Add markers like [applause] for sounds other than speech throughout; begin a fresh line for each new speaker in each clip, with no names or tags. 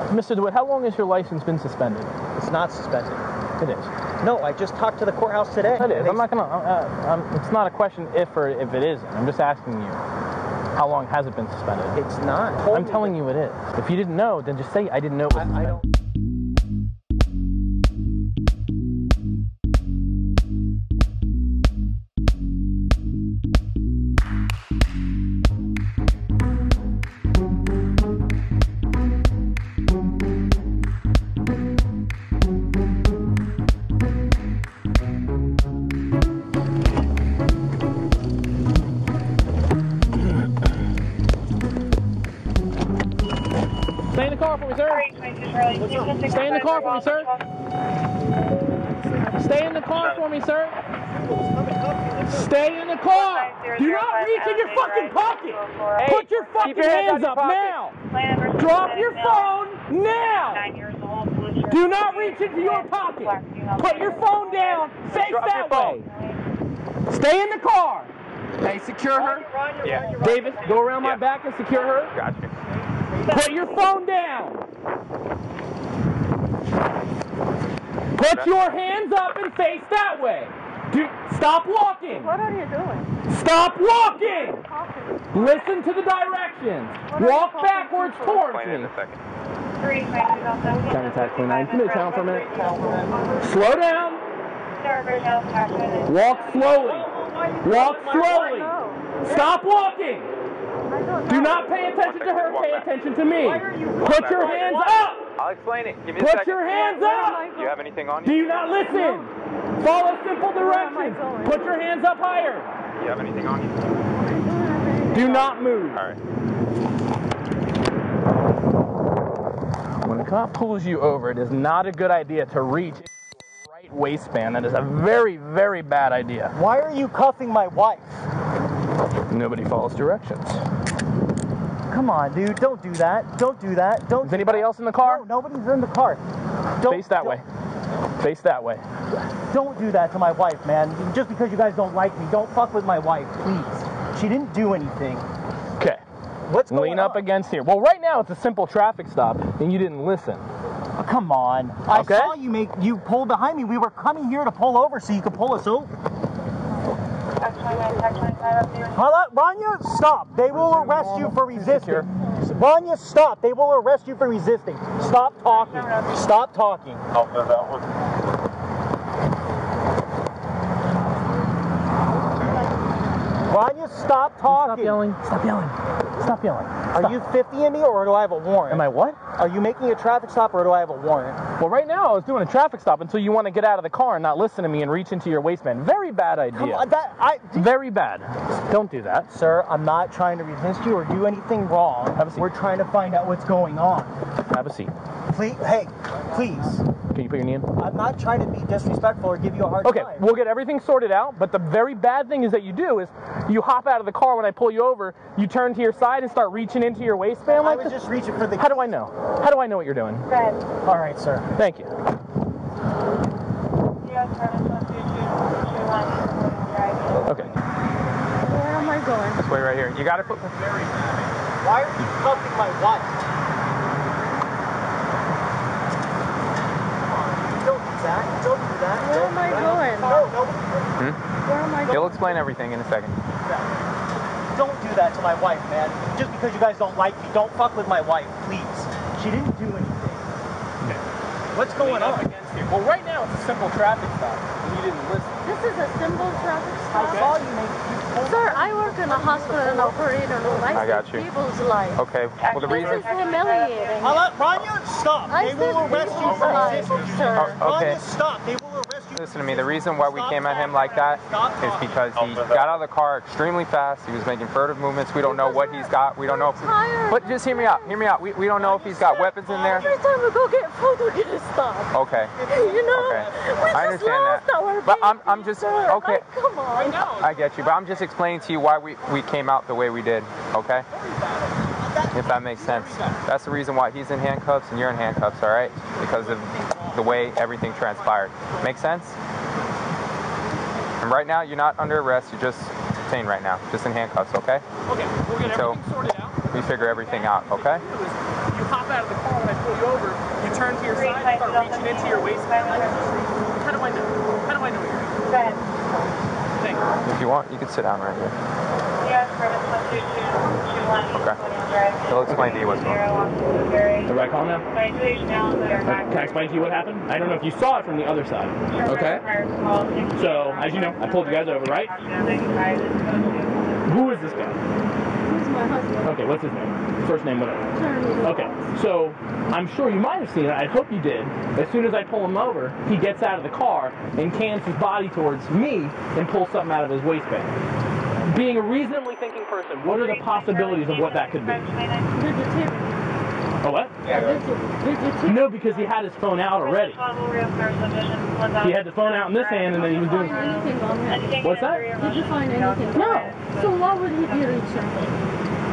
Mr. Dewitte, how long has your license been suspended?
It's not suspended.
It is.
No, I just talked to the courthouse today.
It is.
They-
I'm not gonna. Uh, it's not a question if or if it isn't. I'm just asking you. How long has it been suspended?
It's not.
I'm telling you it is. If you didn't know, then just say I didn't know. It was
I, I don't.
Stay in the car for me, sir. Stay in the car for me, sir. Stay in the car. Do not reach in your fucking pocket. Put your fucking hands up now. Drop your phone now. Do not reach into your pocket. Put your phone down. Face that way. Stay in the car. Hey, secure her.
Yeah.
Davis, go around my back and secure her.
Gotcha.
Put your phone down. Put your hands up and face that way. Do, stop walking.
What are you doing?
Stop walking. Listen to the directions.
What are you
Walk backwards towards
Explain it in
me.
a second.
County Tax 29. Give me the channel for a minute. Slow down. Walk slowly. Walk slowly. Stop walking.
I don't
Do
know.
not pay attention to her. Pay attention to me. Put your hands up.
I'll explain it. Give me a
Put
second.
your hands up.
Do you have anything on you?
Do
you?
you not listen? Follow simple directions. Put your hands up higher.
Do you have anything on you?
Do not move.
All right.
When a cop pulls you over, it is not a good idea to reach right waistband. That is a very, very bad idea.
Why are you cuffing my wife?
Nobody follows directions.
Come on, dude. Don't do that. Don't do that. Don't.
Is anybody else in the car?
No, nobody's in the car. Don't,
Face that way. Face that way.
Don't do that to my wife, man. Just because you guys don't like me, don't fuck with my wife, please. She didn't do anything.
Okay.
What's going
Lean up
on?
against here. Well, right now it's a simple traffic stop, and you didn't listen.
Oh, come on.
Okay.
I saw you make you pull behind me. We were coming here to pull over so you could pull us over. Hold on, Rania, stop. They will arrest you for resisting. Rania, stop. They will arrest you for resisting. Stop talking. Stop talking. Rania, stop talking.
Stop yelling. Stop yelling. Stop yelling.
Are you 50 in me or do I have a warrant?
Am I what?
Are you making a traffic stop or do I have a warrant?
Well, right now I was doing a traffic stop until you want to get out of the car and not listen to me and reach into your waistband. Very bad idea.
on, that I.
Very bad. Don't do that.
Sir, I'm not trying to resist you or do anything wrong.
Have a seat.
We're trying to find out what's going on.
Have a seat.
Please, hey, please.
Can you put your knee in?
I'm not trying to be disrespectful or give you a hard
Okay,
time.
Okay, we'll get everything sorted out. But the very bad thing is that you do is you hop out of the car when I pull you over, you turn to your side and start reaching into your waistband
I
like
was
this.
just reaching for the.
How do I know? How do I know what you're doing?
All right, sir.
Thank you. Okay.
Where am I going?
This way right here. You got to put.
Why are you cuffing my wife? Don't do that. Don't do that.
Where am I going?
No, no. Hmm?
Where am I going?
He'll explain everything in a second.
Don't do that to my wife, man. Just because you guys don't like me, don't fuck with my wife, please. She didn't do anything. What's going on?
Well, right now it's a simple traffic stop, and you didn't listen.
This is a simple traffic
I
stop.
saw you make
Sir, I work in a hospital and operator room. I,
I got you.
people's lives.
Okay. Well, the
This
reason.
is humiliating.
Hala, Rania, stop.
I
they will arrest you for
lives, sir.
Oh, okay.
Rania, stop. They will arrest you.
Listen to me. The reason why we came at him like that is because he got out of the car extremely fast. He was making furtive movements. We don't know what he's got. We don't know. If,
Tired.
but just hear me out. Hear me out. We, we don't know if he's got weapons in there.
Every time we go get food, we get stopped.
Okay.
You know,
Okay.
we
I
just
understand
lost
that.
our
But I'm- I'm just- okay.
Come on.
I get you, but I'm just explaining to you why we, we came out the way we did, okay? If that makes sense. That's the reason why he's in handcuffs and you're in handcuffs, all right? Because of the way everything transpired. Make sense? And right now, you're not under arrest. You're just detained right now, just in handcuffs, okay?
Okay, we'll get
So-
everything sorted out.
We figure everything out, okay?
You hop out of the car when I pull you over. you turn to your side and start reaching into your waistband. How do I know? How do I know you're here?
Go ahead.
Thank you.
If you want, you can sit down right here. Okay. He'll explain to you what's going on.
Do I call now? Can I explain to you what happened? I don't know if you saw it from the other side. Okay. So, as you know, I pulled you guys over, right? Who is this guy?
Who's my husband?
Okay, what's his name? First name, whatever. Okay, so I'm sure you might have seen it. I hope you did. As soon as I pull him over, he gets out of the car and cans his body towards me and pulls something out of his waistband. Being a reasonably thinking person, what are the possibilities of what that could be?
Vegetarian.
Oh, what? No, because he had his phone out already. He had the phone out in this hand and then he was doing.
Find anything on him?
What's that?
Did you find anything?
No.
So why would he be reaching?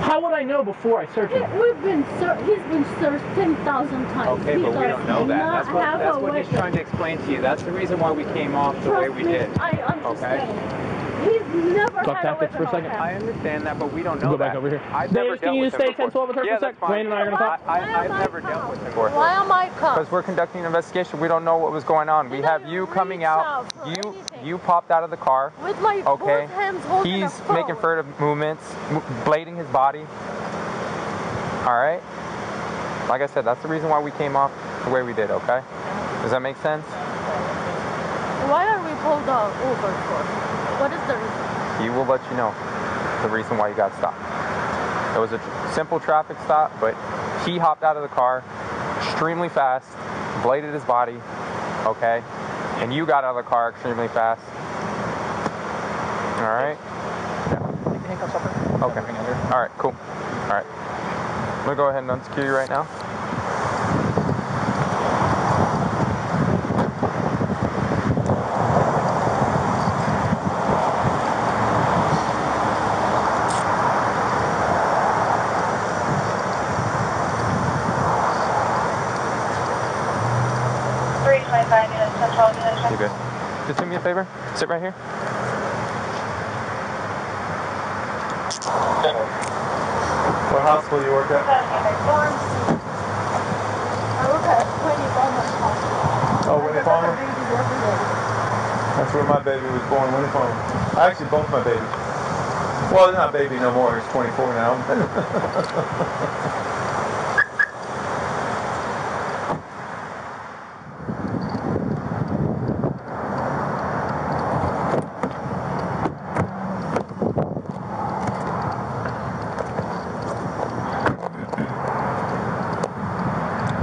How would I know before I search
He,
him?
we've been ser- he's been searched 10,000 times.
Okay, but we don't know that. That's what,
have
that's
a
what he's trying to explain to you. That's the reason why we came off the way we
me,
did.
I understand. He's never
Talk tactics for a second.
I understand that, but we don't know
Go back
that.
over here.
I've
Davis,
never
can
dealt
you
with
stay
him
10, 12 with her for
yeah,
a sec? Wayne and I are gonna talk.
I, I, I've
I
never dealt with him before.
Why am I
Because we're conducting an investigation. We don't know what was going on. We
Did
have you coming out.
out
You
anything?
you popped out of the car.
With my
Okay.
both hands holding
He's
a phone.
making furtive movements, blading his body. All right. Like I said, that's the reason why we came off the way we did. Okay. Does that make sense?
Why are we pulled out over for? What is the reason?
He will let you know the reason why you got stopped. It was a tr- simple traffic stop, but he hopped out of the car extremely fast, bladed his body, okay? And you got out of the car extremely fast. All right? Okay. All right, cool. All right. I'm gonna go ahead and unsecure you right now.
Three twenty-five units, central units.
You good? Just do me a Sit right here.
What hospital do you work at?
I hospital.
Oh, Winnie. That's where my baby was born, Winnie. I actually, both my babies. Well, they're not baby no more. He's 24 now. [laughs]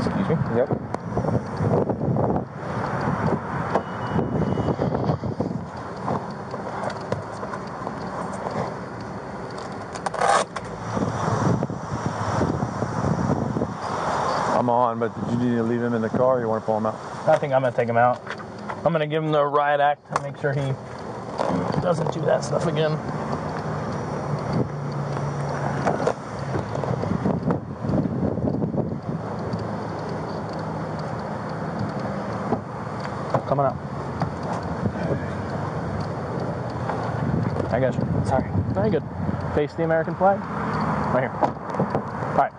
Excuse me. Yep.
I'm on, but did you need to leave him in the car or you want to pull him out?
I think I'm gonna take him out. I'm gonna give him the riot act to make sure he doesn't do that stuff again. Coming out. I got you. Sorry. Very good. Face the American flag. Right here. All right.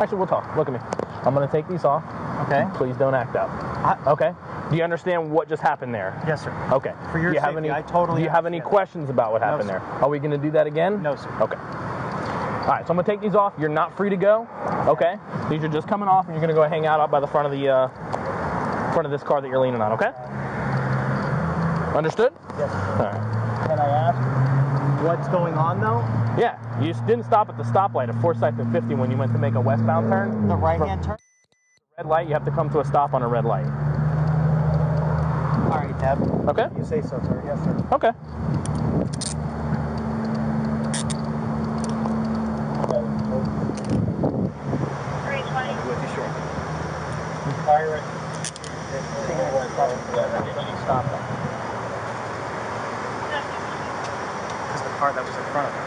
Actually, we'll talk. Look at me. I'm gonna take these off.
Okay.
Please don't act out.
I-
Okay. Do you understand what just happened there?
Yes, sir.
Okay.
For your
do you have
safety,
any,
I totally
Do you have any questions about what
No,
happened
sir.
there? Are we going to do that again?
No, sir.
Okay. All right. So I'm going to take these off. You're not free to go. Okay. These are just coming off, and you're going to go hang out out by the front of the uh, front of this car that you're leaning on. Okay. Understood?
Yes.
All right.
Can I ask what's going on though?
Yeah. You didn't stop at the stoplight at Forsyth and 50 when you went to make a westbound turn.
The right-hand turn.
Red light. You have to come to a stop on a red light.
All right, Deb.
Okay.
You say so, sir. Yes, sir.
Okay.
Three twenty.
With you short.
Fire it. Stop them. It's the car that was in front of us.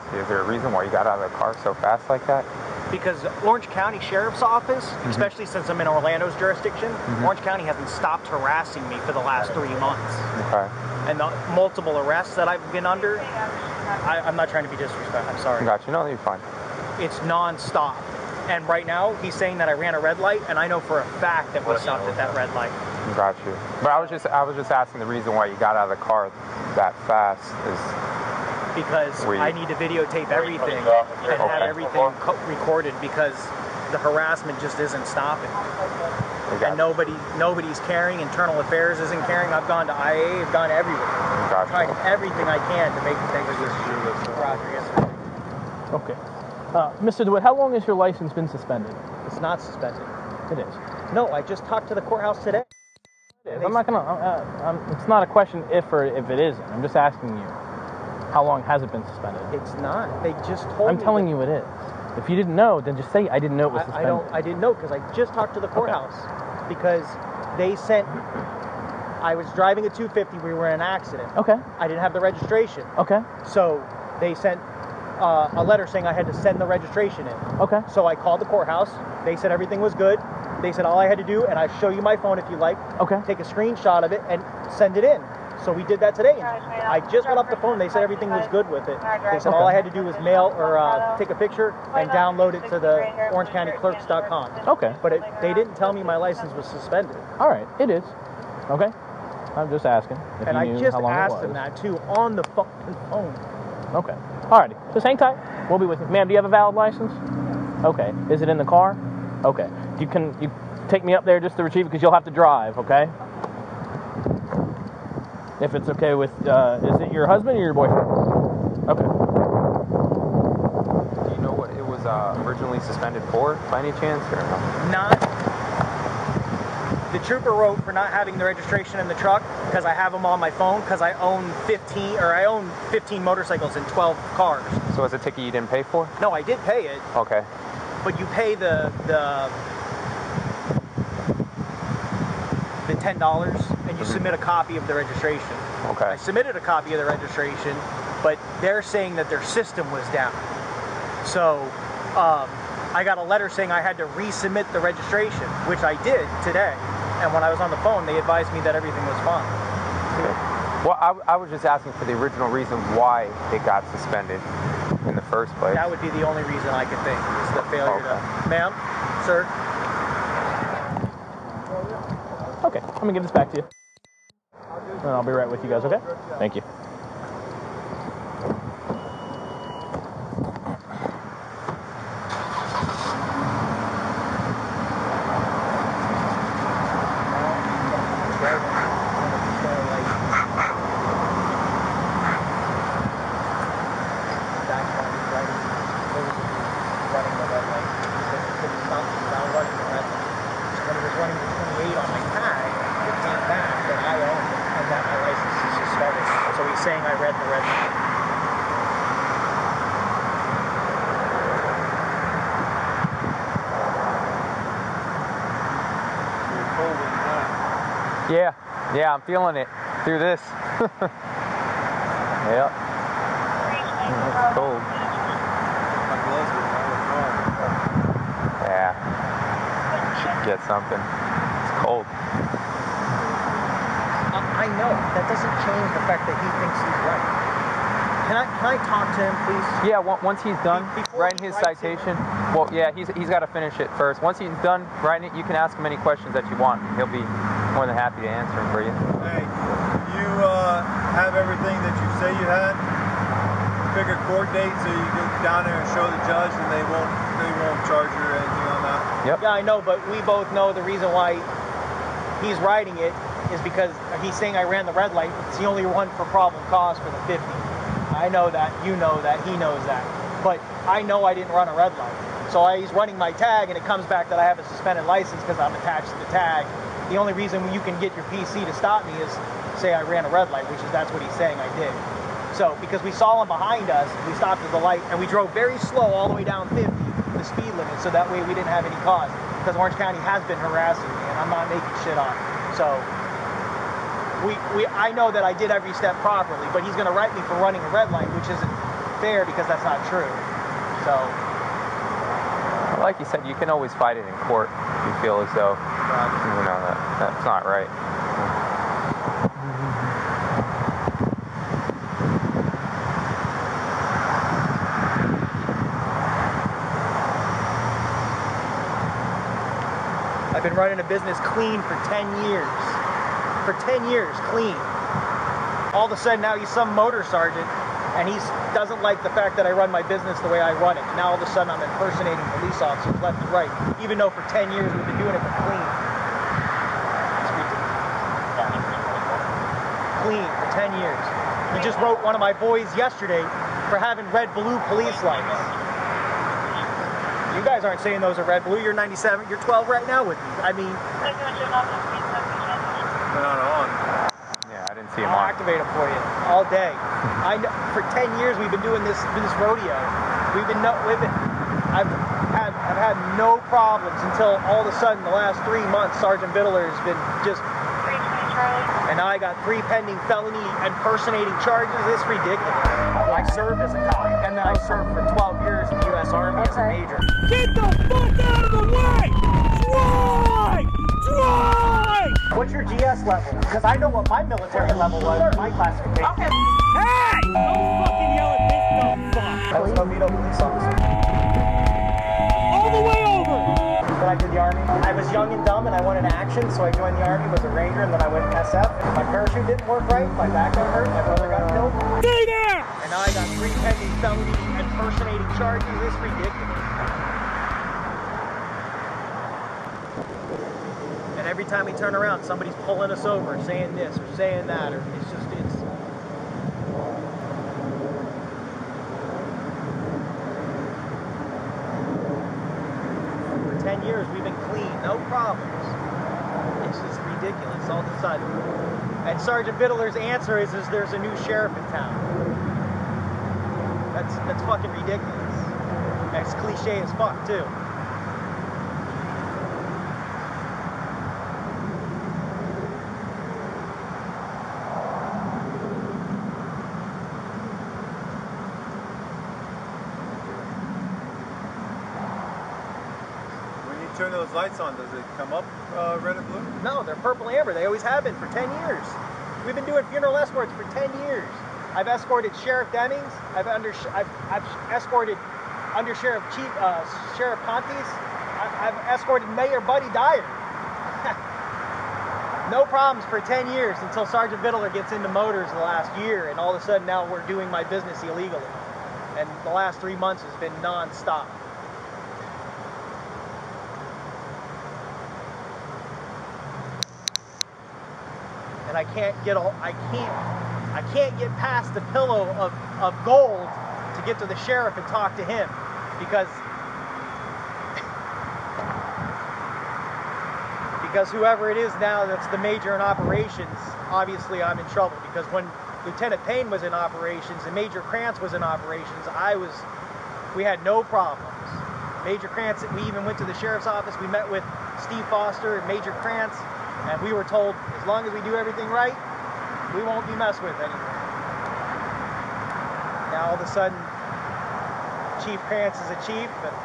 Curiosity, is there a reason why you got out of the car so fast like that?
Because Orange County Sheriff's Office,
Mm-hmm.
especially since I'm in Orlando's jurisdiction, Orange County hasn't stopped harassing me for the last three months.
Okay.
And the multiple arrests that I've been under, I, I'm not trying to be disrespectful. I'm sorry.
Got you. No, you're fine.
It's non-stop. And right now, he's saying that I ran a red light, and I know for a fact that we stopped at that red light.
Got you. But I was just I was just asking the reason why you got out of the car that fast is
because
We-
I need to videotape everything and have everything co- recorded because the harassment just isn't stopping. And nobody, nobody's caring. Internal Affairs isn't caring. I've gone to IA. I've gone everywhere.
got
Tried everything I can to make things just Roger, yes, sir.
Okay. Uh, Mr. Dewitte, how long has your license been suspended?
It's not suspended.
It is.
No, I just talked to the courthouse today.
I'm not gonna. Uh, I'm, it's not a question if or if it isn't. I'm just asking you, how long has it been suspended?
It's not. They just told
I'm
me.
telling
that-
you it is. If you didn't know, then just say I didn't know it was
I, I
suspended.
don't. I didn't know because I just talked to the courthouse because they sent. I was driving a 250. We were in an accident.
Okay.
I didn't have the registration,
Okay.
so they sent uh, a letter saying I had to send the registration in.
Okay.
So I called the courthouse. They said everything was good. They said all I had to do, and I show you my phone if you like.
Okay.
Take a screenshot of it and send it in. So we did that today. I just went off the phone. They said everything was good with it. They said all I had to do was mail or uh, take a picture and download it to the OrangeCountyClerks.com.
Okay.
But it, they didn't tell me my license was suspended.
All right. It is. Okay. I'm just asking if
And
you
I
knew
just
how long
asked
it was.
them that too on the fucking phone.
Okay. Alrighty. Just hang tight. We'll be with you. Ma'am, do you have a valid license? Okay. Is it in the car? Okay. You can you take me up there just to retrieve it because you'll have to drive, okay? If it's okay with uh, is it your husband or your boyfriend? Okay.
Do you know what it was uh, originally suspended for, by any chance, or no?
Not. The trooper wrote for not having the registration in the truck because I have them on my phone because I own 15 or I own 15 motorcycles and 12 cars.
So it's a ticket you didn't pay for?
No, I did pay it,
Okay.
but you pay the the the ten dollars you
Mhm.
submit a copy of the registration.
Okay.
I submitted a copy of the registration, but they're saying that their system was down. So um, I got a letter saying I had to resubmit the registration, which I did today. And when I was on the phone, they advised me that everything was fine. Okay.
Well, I, I was just asking for the original reason why it got suspended in the first place.
That would be the only reason I could think is the failure
Okay.
to. Ma'am, sir,
Okay. I'm gonna give this back to you. And I'll be right with you guys, okay? Thank you.
That's why he's writing. There was a dude running the red light. He said he couldn't stop me without running the red light. So when he was running the 28 on my tag, it came back that I owned it and that my license is suspended. So he's saying I read the red light.
Yeah, I'm feeling it through this. [laughs] yep. It's cold. Yeah. Should get something. It's cold.
I, know that doesn't change the fact that he thinks he's right. Can I can I talk to him, please?
Yeah, once he's done
before
writing his citation, well, yeah, he's, he's got to finish it first. Once he's done writing it, you can ask him any questions that you want. He'll be more than happy to answer them for you.
Hey, you uh, have everything that you say you had. Pick a court date so you go down there and show the judge, and they won't they won't charge you or anything on that.
Yep.
Yeah, I know, but we both know the reason why he's writing it is because he's saying I ran the red light. It's the only one for problem cause for the 50. I know that, you know that, he knows that. But I know I didn't run a red light. So I, he's running my tag and it comes back that I have a suspended license because I'm attached to the tag. The only reason you can get your PC to stop me is say I ran a red light, which is that's what he's saying I did. So because we saw him behind us, we stopped at the light and we drove very slow all the way down 50, the speed limit, so that way we didn't have any cause. Because Orange County has been harassing me and I'm not making shit up. So we, we I know that I did every step properly, but he's gonna write me for running a red light, which isn't fair because that's not true. So,
Like you said, you can always fight it in court if you feel as though you know that that's not right.
I've been running a business clean for 10 years. For 10 years, clean. All of a sudden now he's some motor sergeant and he doesn't like the fact that I run my business the way I run it. Now all of a sudden I'm impersonating police officers left and right, even though for 10 years we've been doing it for clean. Clean for 10 years. He just wrote one of my boys yesterday for having red blue police lights. You guys aren't saying those are red blue. You're 97. You're 12 right now with me. I mean,
They're not on.
Yeah, I didn't see him
I'll
on.
activate them for you all day. I know for 10 years we've been doing this this rodeo. We've been no, we've been I've had I've had no problems until all of a sudden the last three months Sergeant Biddler has been just and now I got three pending felony impersonating charges. It's ridiculous. I served as a cop and then I served for 12 years in the U.S. Army as a major.
Get the fuck out of the way! Drive! Drive!
What's your GS level? Because I know what my military level was, my classification. Okay.
Hey! Don't fucking yell at dumb fuck!
I was an Oviedo police officer.
All the way over!
I did the army. I was young and dumb and I wanted action, so I joined the army, was a ranger, and then I went SF. My parachute didn't work right, my back got hurt, my brother got killed.
Stay there!
And now I got three pending felony impersonating charges. It's ridiculous. And every time we turn around, somebody's pulling us over, saying this or saying that, or it's just it's. For 10 years, we've been clean, no problems. It's just ridiculous all of a sudden. And Sergeant Biddler's answer is, is there's a new sheriff in town. That's that's fucking ridiculous. That's cliche as fuck too.
Those lights on, does it come up uh, red and blue?
No, they're purple amber. They always have been for 10 years. We've been doing funeral escorts for 10 years. I've escorted Sheriff Demings. I've under I've, I've escorted Under Sheriff Chief uh, Sheriff Pontes. I, I've escorted Mayor Buddy Dyer. [laughs] no problems for 10 years until Sergeant Biddler gets into motors the last year, and all of a sudden now we're doing my business illegally. And the last three months has been non-stop. And I can't get a, I can't I can't get past the pillow of, of gold to get to the sheriff and talk to him because because whoever it is now that's the major in operations, obviously I'm in trouble because when Lieutenant Payne was in operations and Major Krantz was in operations, I was we had no problems. Major Krantz, we even went to the sheriff's office. We met with Steve Foster and Major Krantz, and we were told as long as we do everything right, we won't be messed with anymore. Now all of a sudden, Chief Krantz is a chief, and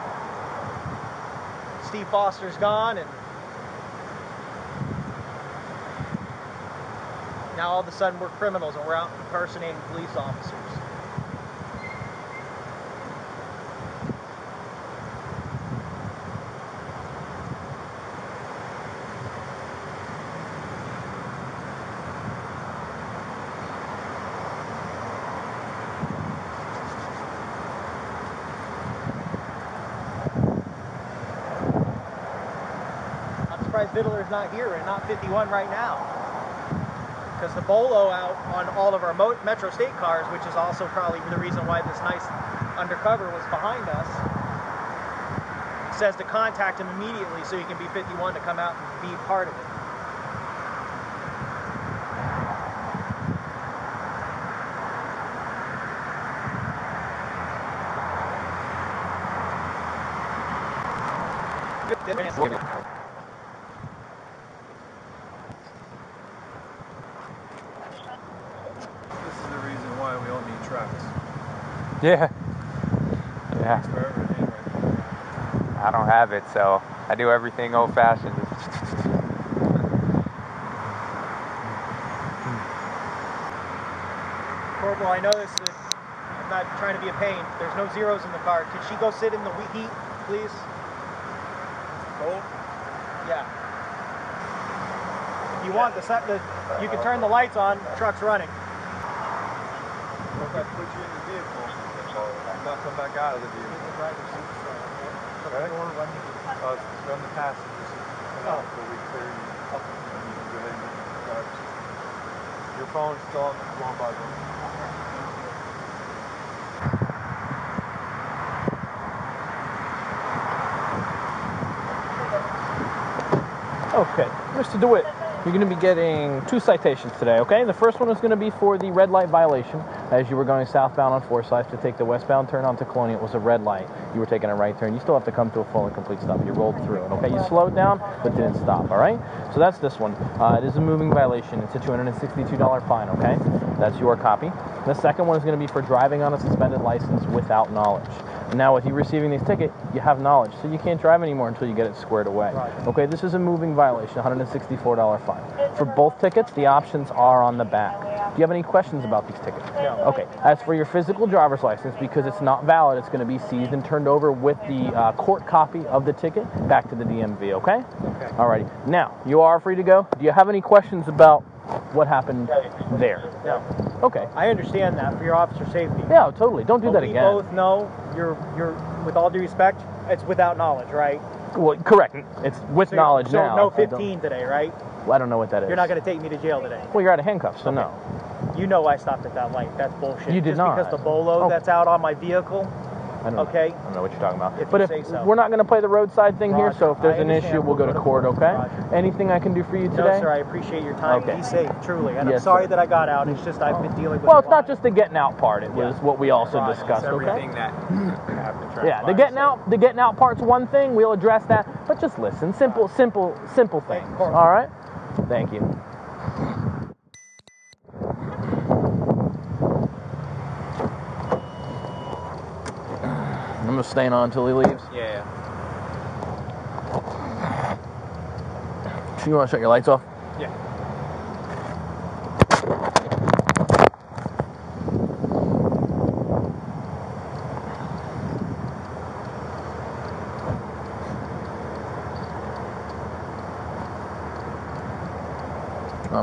Steve Foster's gone, and now all of a sudden we're criminals and we're out impersonating police officers. Surprised Biddler's not here and not 51 right now. Because the bolo out on all of our Metro State cars, which is also probably the reason why this nice undercover was behind us, says to contact him immediately so he can be 51 to come out and be part of it.
This is the reason why we don't need tracks.
Yeah. Yeah.
For everything, right?
I don't have it, so I do everything old fashioned.
Corporal, I know this is, I'm not trying to be a pain. There's no zeros in the car. Could she go sit in the wee- heat, please?
Cold?
Yeah. If you want the set, the, you can turn the lights on. Truck's running.
What if I put you in the vehicle? Not come back out of the vehicle. Okay? Uh, it's on the passenger seat. Oh. So we clear you. And you can go ahead and the driver's seat. Your phone's still on the floor by the
Okay, Mr. Dewitte, you're going to be getting two citations today, okay? The first one is going to be for the red light violation as you were going southbound on Forsyth to take the westbound turn onto Colonial. It was a red light. You were taking a right turn. You still have to come to a full and complete stop. You rolled through it, okay? You slowed down but didn't stop, all right? So that's this one. Uh, it is a moving violation. It's a $262 fine, okay? That's your copy. The second one is going to be for driving on a suspended license without knowledge. Now, with you receiving this ticket, you have knowledge, so you can't drive anymore until you get it squared away. Okay, this is a moving violation, $164 fine. For both tickets, the options are on the back. Do you have any questions about these tickets?
No.
Okay, as for your physical driver's license, because it's not valid, it's going to be seized and turned over with the uh, court copy of the ticket back to the DMV, okay?
Okay.
All righty. Now, you are free to go. Do you have any questions about what happened there?
No.
Okay.
I understand that for your officer safety.
Yeah, totally. Don't do
But
that
we
again.
both know you're you're with all due respect, it's without knowledge, right?
Well, correct. It's with
So
knowledge
so
now.
No 15 today, right?
Well, I don't know what that is.
You're not going to take me to jail today.
Well, you're out of handcuffs, so no.
You know I stopped at that light. That's bullshit.
You did
Just
not.
because the bolo
Oh.
that's out on my vehicle.
I don't know.
Okay.
I don't know what you're talking about.
If
but
you
if
say so.
we're not going to play the roadside thing here, so if there's an issue, we'll go to court. Okay.
Roger.
Anything I can do for you today?
No, sir. I appreciate your time.
Okay.
Be safe, truly. And
Yes,
I'm sorry
sir.
that I got out. It's just I've been oh. dealing with.
Well,
a
it's not just the getting out part. It was
Yeah.
what we also
Right.
discussed.
It's
Okay.
everything that [clears throat] happened.
Yeah, the getting out, the getting out part's one thing. We'll address that, but just listen. Simple, simple, simple
Thank
things. All right. Thank you. I'm just staying on until he leaves.
Yeah.
So you want to shut your lights off?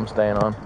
I'm staying on.